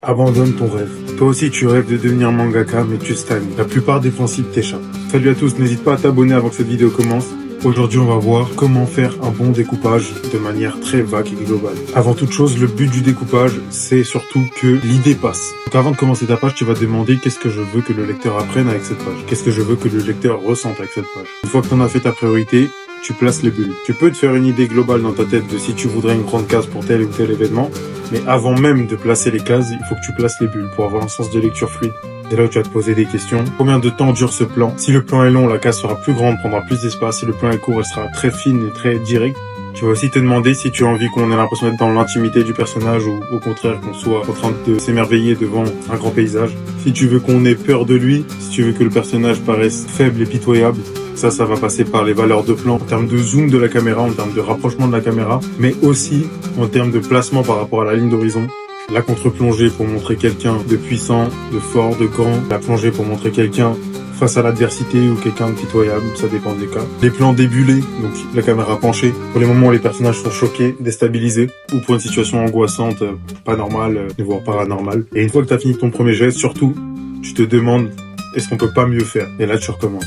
Abandonne ton rêve. Toi aussi tu rêves de devenir mangaka mais tu stagnes. La plupart des principes t'échappent. Salut à tous, n'hésite pas à t'abonner avant que cette vidéo commence. Aujourd'hui on va voir comment faire un bon découpage de manière très vague et globale. Avant toute chose, le but du découpage c'est surtout que l'idée passe. Donc avant de commencer ta page, tu vas demander qu'est-ce que je veux que le lecteur apprenne avec cette page. Qu'est-ce que je veux que le lecteur ressente avec cette page. Une fois que tu en as fait ta priorité, tu places les bulles. Tu peux te faire une idée globale dans ta tête de si tu voudrais une grande case pour tel ou tel événement, mais avant même de placer les cases, il faut que tu places les bulles pour avoir un sens de lecture fluide. C'est là où tu vas te poser des questions. Combien de temps dure ce plan? Si le plan est long, la case sera plus grande, prendra plus d'espace. Si le plan est court, elle sera très fine et très directe. Tu vas aussi te demander si tu as envie qu'on ait l'impression d'être dans l'intimité du personnage ou au contraire qu'on soit en train de s'émerveiller devant un grand paysage. Si tu veux qu'on ait peur de lui, si tu veux que le personnage paraisse faible et pitoyable, ça, ça va passer par les valeurs de plan en termes de zoom de la caméra, en termes de rapprochement de la caméra, mais aussi en termes de placement par rapport à la ligne d'horizon. La contre-plongée pour montrer quelqu'un de puissant, de fort, de grand. La plongée pour montrer quelqu'un face à l'adversité ou quelqu'un de pitoyable, ça dépend des cas. Les plans débulés, donc la caméra penchée, pour les moments où les personnages sont choqués, déstabilisés, ou pour une situation angoissante, euh, pas normale, euh, voire paranormale. Et une fois que tu as fini ton premier geste, surtout, tu te demandes, est-ce qu'on peut pas mieux faire? Et là, tu recommences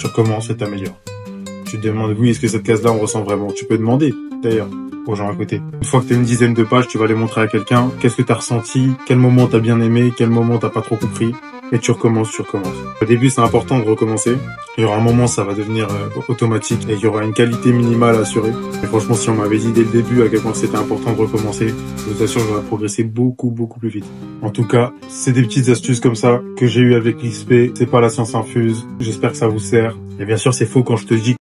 tu recommences et t'améliores. Tu te demandes, oui, est-ce que cette case-là, on ressent vraiment? Tu peux demander, d'ailleurs, aux gens à côté. Une fois que tu as une dizaine de pages, tu vas les montrer à quelqu'un. Qu'est-ce que tu as ressenti? Quel moment t'as bien aimé? Quel moment t'as pas trop compris? Et tu recommences, tu recommences. Au début, c'est important de recommencer. Il y aura un moment, ça va devenir euh, automatique et il y aura une qualité minimale à assurer. Et franchement, si on m'avait dit dès le début à quel point c'était important de recommencer, je vous assure, j'aurais progressé beaucoup, beaucoup plus vite. En tout cas, c'est des petites astuces comme ça que j'ai eu avec l'XP. C'est pas la science infuse. J'espère que ça vous sert. Et bien sûr, c'est faux quand je te dis